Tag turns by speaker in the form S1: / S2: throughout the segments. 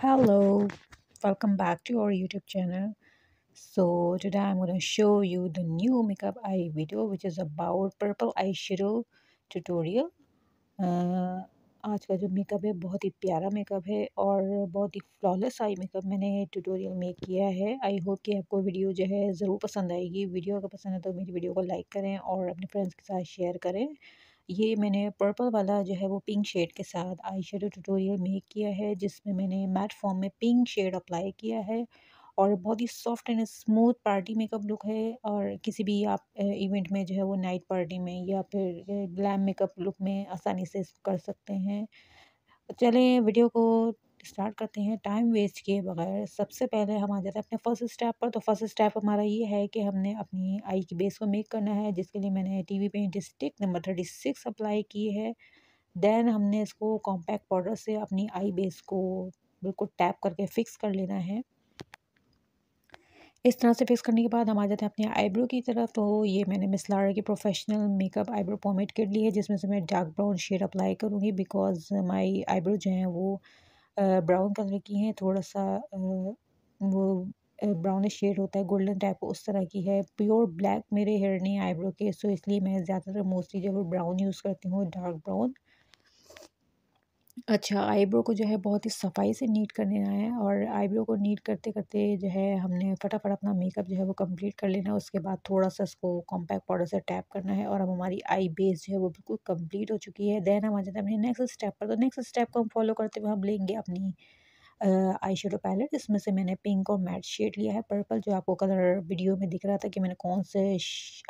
S1: Hello, welcome back to our YouTube channel. So today I'm going to show you the new makeup eye video which is about purple eyeshadow tutorial. Uh, आज का जो makeup है बहुत ही प्यारा makeup है और बहुत ही फ्लॉलेस आई मेकअप मैंने ट्यूटोरियल मेक किया है आई होप कि आपको वीडियो जो है ज़रूर पसंद आएगी वीडियो अगर पसंद है तो मेरी वीडियो को लाइक करें और अपने फ्रेंड्स के साथ शेयर करें ये मैंने पर्पल वाला जो है वो पिंक शेड के साथ आई शेडो ट्यूटोरियल मेक किया है, जिसमें मैंने मैट फॉर्म में पिंक शेड अप्लाई किया है और बहुत ही soft and smooth party makeup look है और किसी भी आप इवेंट में जो है वो नाइट पार्टी में या फिर ग्लैम मेकअप लुक में आसानी से कर सकते हैं। चलें वीडियो को स्टार्ट करते हैं टाइम वेस्ट किए बगैर। सबसे पहले हम आ जाते हैं अपने फ़र्स्ट स्टेप पर। तो फ़र्स्ट स्टेप हमारा ये है कि हमने अपनी आई की बेस को मेक करना है, जिसके लिए मैंने T V paint stick number thirty six apply की है। देन हमने इसको कॉम्पैक्ट पाउडर से अपनी आई बेस को बिल्कुल टैप करके फिक्स कर लेना है। इस तरह से फिक्स करने के बाद हम आ जाते हैं अपने आईब्रो की तरफ़। तो ये मैंने मिस लारा की professional makeup eyebrow pomade kit ली है, जिसमें से मैं डार्क ब्राउन शेड अप्लाई करूँगी, बिकॉज़ माई आईब्रो जो हैं वो ब्राउन कलर की हैं थोड़ा सा वो ब्राउनिश शेड होता है, गोल्डन टाइप उस तरह की है। प्योर ब्लैक मेरे हेयर नहीं आईब्रो के, सो इसलिए मैं ज़्यादातर मोस्टली जो ब्राउन यूज़ करती हूँ, डार्क ब्राउन। अच्छा आईब्रो को जो है बहुत ही सफ़ाई से नीट कर लेना है और आईब्रो को नीट करते करते जो है हमने फटाफट अपना मेकअप जो है वो कंप्लीट कर लेना है। उसके बाद थोड़ा सा इसको कॉम्पैक्ट पाउडर से टैप करना है और अब हमारी आई बेस जो है वो बिल्कुल कंप्लीट हो चुकी है। देन हम आ जाते हैं अपने नेक्स्ट स्टेप पर। तो नेक्स्ट स्टेप को हम फॉलो करते हुए हम लेंगे अपनी आई शेडो पैलेट इसमें से मैंने पिंक और मैट शेड लिया है। पर्पल जो आपको कलर वीडियो में दिख रहा था कि मैंने कौन से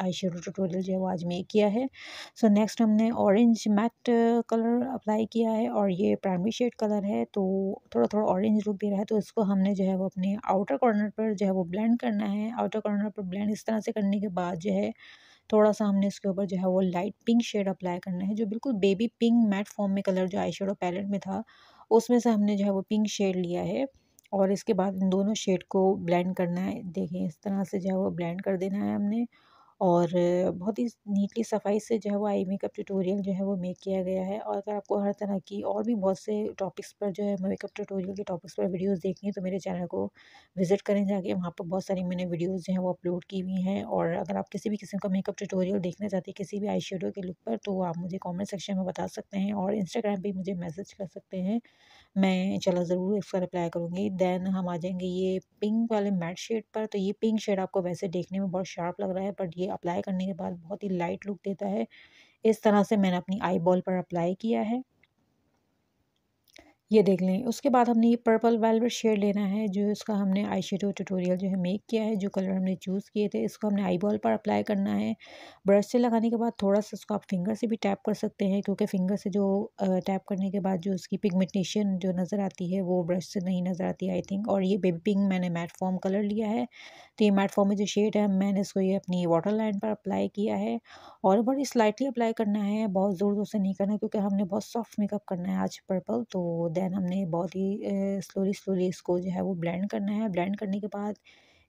S1: आई शेडो ट्यूटोरियल जो है वो आज मेक किया है। सो so, नेक्स्ट हमने ऑरेंज मैट कलर अप्लाई किया है और ये प्राइमरी शेड कलर है। तो थोड़ा थोड़ा ऑरेंज लुक दे रहा है तो इसको हमने जो है वो अपने आउटर कॉर्नर पर जो है वो ब्लेंड करना है। आउटर कॉर्नर पर ब्लेंड इस तरह से करने के बाद जो है थोड़ा सा हमने इसके ऊपर जो है वो लाइट पिंक शेड अप्लाई करना है जो बिल्कुल बेबी पिंक मैट फॉर्म में कलर जो आई शेडो पैलेट में था। उसमें से हमने जो है वो पिंक शेड लिया है और इसके बाद इन दोनों शेड को ब्लेंड करना है। देखें, इस तरह से जो है वो ब्लेंड कर देना है हमने और बहुत ही नीटली सफ़ाई से जो है वो आई मेकअप ट्यूटोरियल जो है वो मेक किया गया है। और अगर आपको हर तरह की और भी बहुत से टॉपिक्स पर जो है मेकअप ट्यूटोरियल के टॉपिक्स पर वीडियोस देखनी है तो मेरे चैनल को विज़िट करें जाके। वहाँ पर बहुत सारी मैंने वीडियोस जो हैं वो अपलोड की हुई हैं और अगर आप किसी भी किस्म का मेकअप ट्यूटोरियल देखना चाहते हैं किसी भी आई के लुक पर तो आप मुझे कॉमेंट सेक्शन में बता सकते हैं और इंस्टाग्राम पर मुझे मैसेज कर सकते हैं। मैं चलो ज़रूर इसका रिप्लाई करूँगी। दैन हम आ जाएँगे ये पिंक वाले मैट शेड पर। तो ये पिंक शेड आपको वैसे देखने में बहुत शार्प लग रहा है बट ये अप्लाई करने के बाद बहुत ही लाइट लुक देता है। इस तरह से मैंने अपनी आई बॉल पर अप्लाई किया है। ये देख लें, उसके बाद हमने ये पर्पल वेलवेट शेड लेना है, जो इसका हमने आई शेडो ट्यूटोरियल जो है मेक किया है, जो कलर हमने चूज़ किए थे, इसको हमने आई बॉल पर अप्लाई करना है। ब्रश से लगाने के बाद थोड़ा सा उसको आप फिंगर से भी टैप कर सकते हैं, क्योंकि फिंगर से जो टैप करने के बाद जो उसकी पिगमेंटेशन जो नज़र आती है, वो ब्रश से नहीं नज़र आती आई थिंक और ये बेबी पिंक मैंने मैट फॉर्म कलर लिया है। तो ये मैट फॉर्म में जो शेड है, मैंने इसको ये अपनी वाटर लाइन पर अप्लाई किया है। और बड़ी स्लाइटली अप्लाई करना है, बहुत ज़ोर ज़ोर से नहीं करना, क्योंकि हमने बहुत सॉफ्ट मेकअप करना है आज पर्पल तो देन हमने बहुत ही स्लोली स्लोली इसको जो है वो ब्लेंड करना है। ब्लेंड करने के बाद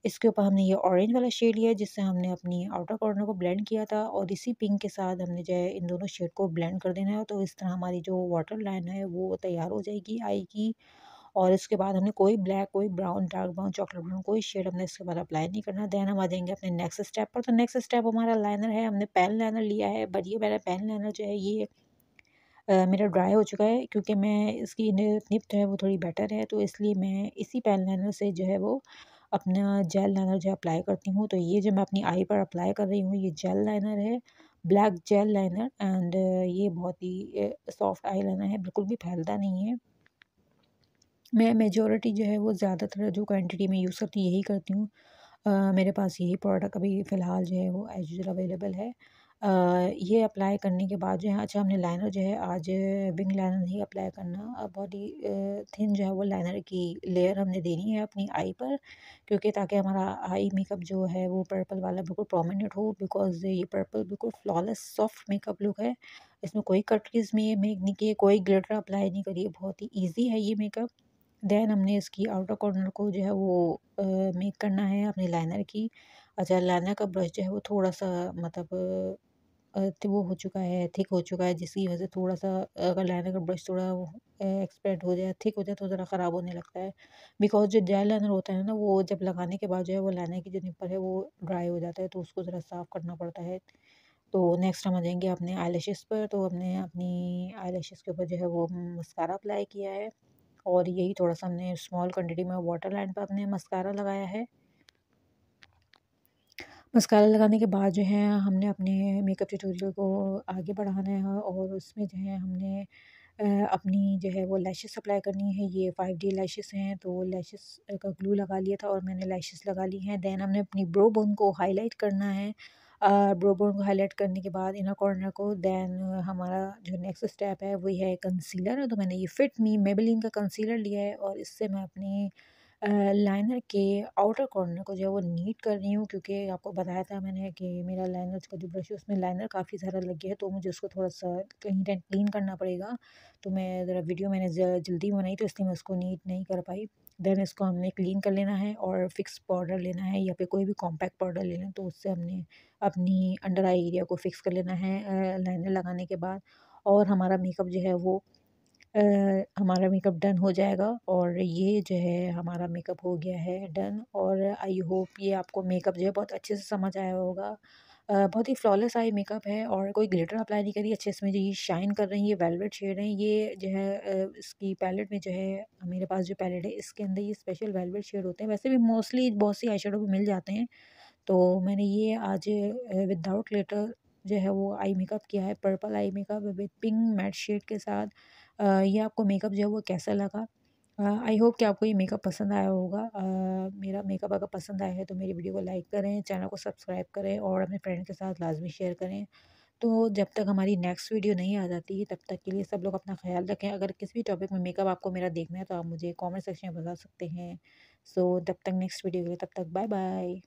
S1: इसके ऊपर हमने ये ऑरेंज वाला शेड लिया, जिससे हमने अपनी आउटर कॉर्नर को ब्लेंड किया था और इसी पिंक के साथ हमने जो है इन दोनों शेड को ब्लेंड कर देना है। तो इस तरह हमारी जो वाटर लाइन है वो तैयार हो जाएगी आई की और इसके बाद हमने कोई ब्लैक कोई brown dark brown chocolate brown कोई शेड हमने इसके बाद अप्लाई नहीं करना। देन हम आ जाएँगे अपने नेक्स्ट स्टेप पर। तो नेक्स्ट स्टेप हमारा लाइनर है, हमने पेन लाइनर लिया है। बट ये मेरा पेन लाइनर जो है ये मेरा ड्राई हो चुका है क्योंकि मैं इसकी निप जो है वो थोड़ी बेटर है तो इसलिए मैं इसी पेन लाइनर से जो है वो अपना जेल लाइनर जो अप्लाई करती हूँ। तो ये जो मैं अपनी आई पर अप्लाई कर रही हूँ, ये जेल लाइनर है ब्लैक जेल लाइनर एंड ये बहुत ही सॉफ्ट आई लाइनर है, बिल्कुल भी फैलता नहीं है। मैं मेजोरिटी जो है वो ज़्यादातर जो क्वांटिटी में यूज़ करती यही करती हूँ। मेरे पास यही प्रोडक्ट अभी फ़िलहाल जो है वो एज अवेलेबल है। ये अप्लाई करने के बाद जो है अच्छा हमने लाइनर जो है, आज विंग लाइनर नहीं अप्लाई करना। ही थिन जो है वो लाइनर की लेयर हमने देनी है अपनी आई पर, क्योंकि ताकि हमारा आई मेकअप जो है वो पर्पल वाला बिल्कुल प्रोमिनेंट हो बिकॉज़ ये पर्पल बिल्कुल फ्लॉलेस सॉफ्ट मेकअप लुक है। इसमें कोई कटरीज में मेक नहीं किए, कोई ग्लिटर अप्लाई नहीं करिए बहुत ही ईजी है ये मेकअप देन हमने इसकी आउटर कॉर्नर को जो है वो मेक करना है अपने लाइनर की। अच्छा लाइनर का ब्रश जो है वो थोड़ा सा मतलब वो हो चुका है थिक हो चुका है, जिसकी वजह से थोड़ा सा अगर लाइनर का ब्रश थोड़ा एक्सपेंड हो जाए थिक हो जाए तो ज़रा ख़राब होने लगता है। बिकॉज़ जो जेल लाइनर होता है ना, वो जब लगाने के बाद जो है, वो लाइनर की जो निपर है, वो ड्राई हो जाता है तो उसको ज़रा साफ़ करना पड़ता है। तो नेक्स्ट हम आ जाएँगे अपने आई पर तो हमने अपनी आई के ऊपर जो है, वो मस्कारा अप्लाई किया है। और यही थोड़ा सा हमने स्मॉल क्वान्टिटी में वाटर लाइन पर अपने मस्कारा लगाया है। मस्कारा लगाने के बाद जो है, हमने अपने मेकअप ट्यूटोरियल को आगे बढ़ाना है और उसमें जो है, हमने अपनी जो है वो लैशेस अप्लाई करनी है। ये फाइव डी लैशेस हैं तो लैशेस का ग्लू लगा लिया था और मैंने लैशेस लगा ली हैं। दैन हमने अपनी ब्रो बोन को हाईलाइट करना है। ब्रो बोन को हाईलाइट करने के बाद इनर कॉर्नर को दैन हमारा जो नेक्स्ट स्टेप है वही है कंसीलर तो मैंने ये फिट मी मेबलिन का कंसीलर लिया है और इससे मैं अपनी लाइनर के आउटर कॉर्नर को जो है वो नीट कर रही हूँ क्योंकि आपको बताया था मैंने कि मेरा लाइनर का जो ब्रश है उसमें लाइनर काफ़ी ज़्यादा लग गया है तो मुझे उसको थोड़ा सा कहीं टाइम क्लीन करना पड़ेगा। तो मैं ज़रा वीडियो मैंने जल्दी बनाई तो इसलिए मैं उसको नीट नहीं कर पाई। देन इसको हमने क्लीन कर लेना है और फिक्स पाउडर लेना है या फिर कोई भी कॉम्पैक्ट पाउडर लेना है तो उससे हमने अपनी अंडर आई एरिया को फिक्स कर लेना है लाइनर लगाने के बाद। और हमारा मेकअप जो है वो हमारा मेकअप डन हो जाएगा और ये जो है हमारा मेकअप हो गया है डन और आई होप ये आपको मेकअप जो है बहुत अच्छे से समझ आया होगा। बहुत ही फ्लॉलेस आई मेकअप है और कोई ग्लिटर अप्लाई नहीं करी, अच्छे से जो ये शाइन कर रही है वेलवेट शेड है, ये जो है इसकी पैलेट में जो है मेरे पास जो पैलेट है इसके अंदर ये स्पेशल वेलवेट शेड होते हैं। वैसे भी मोस्टली बहुत सी आई शेडो मिल जाते हैं। तो मैंने ये आज विदाउट ग्लिटर जो है वो आई मेकअप किया है purple eye makeup with pink matte shade के साथ। ये आपको मेकअप जो है वो कैसा लगा? आई होप कि आपको ये मेकअप पसंद आया होगा। मेरा मेकअप अगर पसंद आया है तो मेरी वीडियो को लाइक करें चैनल को सब्सक्राइब करें और अपने फ्रेंड के साथ लाजमी शेयर करें। तो जब तक हमारी नेक्स्ट वीडियो नहीं आ जाती है तब तक के लिए सब लोग अपना ख्याल रखें। अगर किसी भी टॉपिक में मेकअप आपको मेरा देखना है तो आप मुझे कॉमेंट सेक्शन में बता सकते हैं। सो so, तब तक नेक्स्ट वीडियो के लिए तब तक बाय बाय